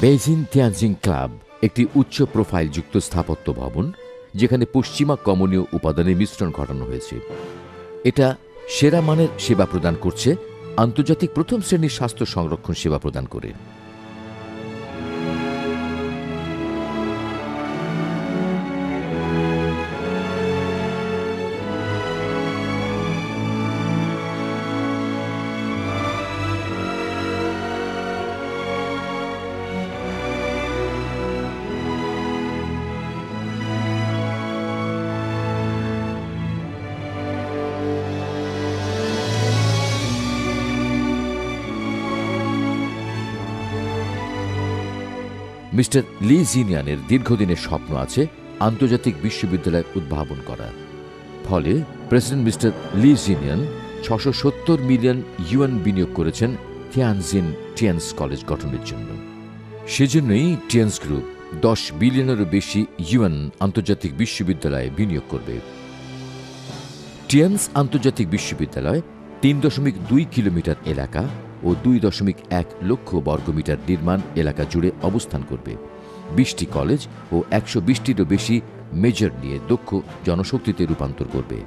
Beijing তিয়ানজিং club একটি উচ্চ প্রোফাইলযুক্ত স্থাপত্য ভবন, যেখানে পশ্চিমা কমনীয় উপাদানের মিশ্রণ ঘটানো হয়েছে। এটা সেরা মানের সেবা প্রদান করছে, আন্তর্জাতিক প্রথম শ্রেণির স্বাস্থ্য সংরক্ষণ সেবা প্রদান করে। মিস্টার লি জিনিয়ানের দীর্ঘদিনের স্বপ্ন আছে আন্তর্জাতিক বিশ্ববিদ্যালয় উদ্ভাবন করা ফলে প্রেসিডেন্ট মিস্টার লি জিনিয়ান ছশো সত্তর মিলিয়ন ইউএন বিনিয়োগ করেছেন থিয়ানজিন টিয়ান্স কলেজ গঠনের জন্য। সেজন্যই টিয়ান্স গ্রুপ দশ বিলিয়নেরও বেশি ইউএন আন্তর্জাতিক বিশ্ববিদ্যালয়ে বিনিয়োগ করবে। টিয়ান্স আন্তর্জাতিক বিশ্ববিদ্যালয় তিন দশমিক দুই কিলোমিটার এলাকা ও দুই দশমিক এক লক্ষ বর্গমিটার নির্মাণ এলাকা জুড়ে অবস্থান করবে। বিশটি কলেজ ও একশো বিশটিরও বেশি মেজর নিয়ে দক্ষ জনশক্তিতে রূপান্তর করবে।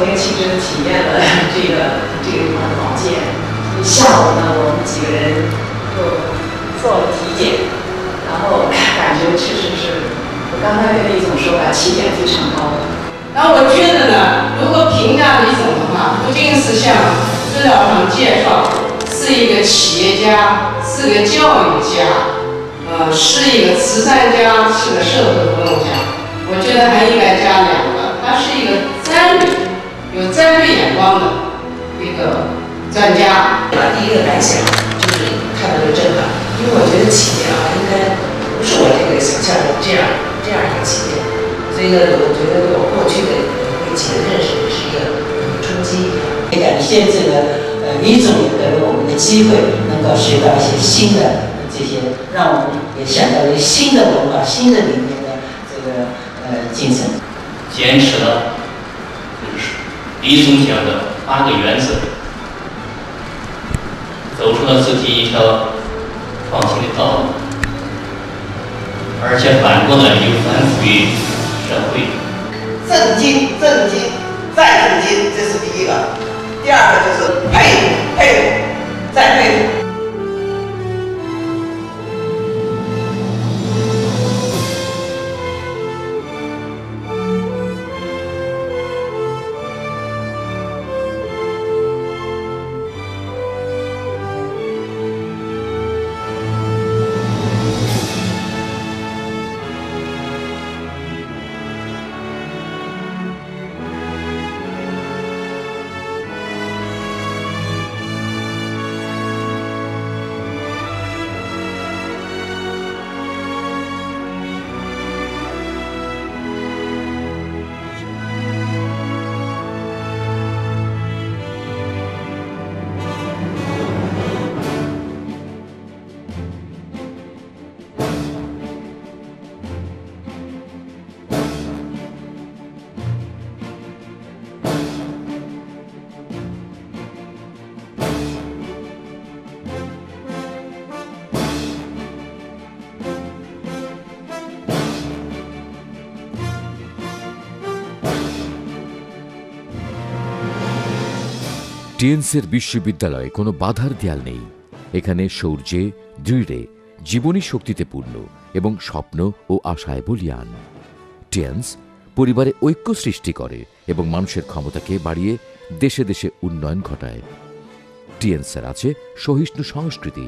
昨天亲身体验了这个这个地方的保健，下午呢我们几个人就做了体检，然后感觉确实是我刚才跟李总说吧，起点非常高。然后我觉得呢，如果评价李总的话，不仅是像资料上介绍是一个企业家，是个教育家，呃，是一个慈善家，是个社会活动家。我觉得还应该加两个，他是一个战略、有战略眼光的一个专家。啊，第一个感想就是看到这个震撼，因为我觉得企业啊，应该不是我这个想象的这样这样一个企业，所以呢，我觉得对我过去的对企业的认识也是一个冲击。也感谢这个呃李总给了我们的机会，能够学到一些新的这些，让我们也想到了新的文化、新的理念的这个呃精神。坚持了李总讲的八个原则，走出了自己一条创新的道路，而且反过来又反哺于社会。震惊、震惊、再震惊，这是第一个。第二个就是 টিএনসের বিশ্ববিদ্যালয়ে কোনো বাধার দেয়াল নেই। এখানে শৌর্যে, দৃঢ়ে, জীবনী শক্তিতে পূর্ণ এবং স্বপ্ন ও আশায় বলিয়ান। টিএনস পরিবারে ঐক্য সৃষ্টি করে এবং মানুষের ক্ষমতাকে বাড়িয়ে দেশে দেশে উন্নয়ন ঘটায়। টিএনসের আছে সহিষ্ণু সংস্কৃতি।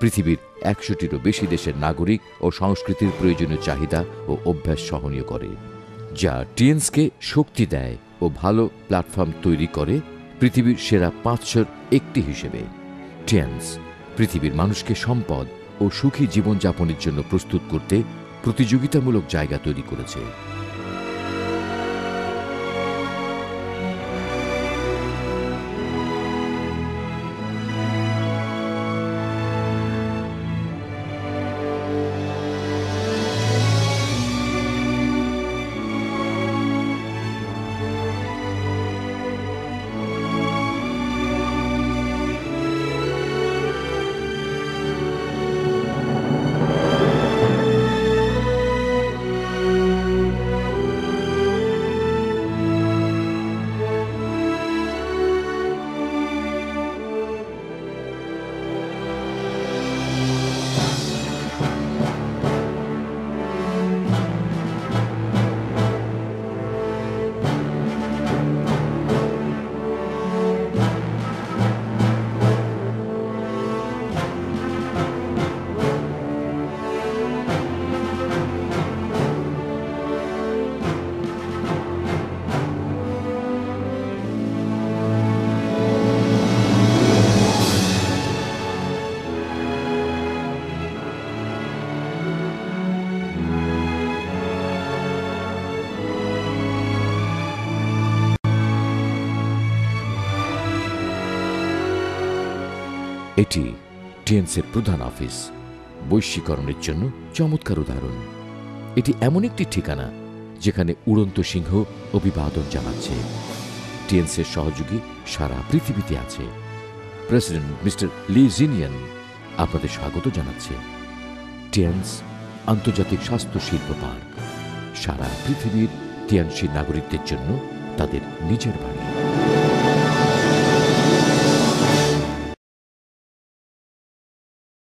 পৃথিবীর একশোটিরও বেশি দেশের নাগরিক ও সংস্কৃতির প্রয়োজনীয় চাহিদা ও অভ্যাস সহনীয় করে, যা টিএনসকে শক্তি দেয় ও ভালো প্ল্যাটফর্ম তৈরি করে পৃথিবীর সেরা পাঁচশোর একটি হিসেবে। ট্রেন্স, পৃথিবীর মানুষকে সম্পদ ও সুখী জীবনযাপনের জন্য প্রস্তুত করতে প্রতিযোগিতামূলক জায়গা তৈরি করেছে। এটি টিএনসের প্রধান অফিস। বৈশ্বিকরণের জন্য চমৎকার উদাহরণ। এটি এমন একটি ঠিকানা যেখানে উড়ন্ত সিংহ অভিবাদন জানাচ্ছে। টিএনসের সহযোগী সারা পৃথিবীতে আছে। প্রেসিডেন্ট মিস্টার লি জিনিয়ান আপনাদের স্বাগত জানাচ্ছে। টিএনস আন্তর্জাতিক স্বাস্থ্য শিল্প পার্ক। সারা পৃথিবীর টিএনসি নাগরিকদের জন্য তাদের নিজের ভাষা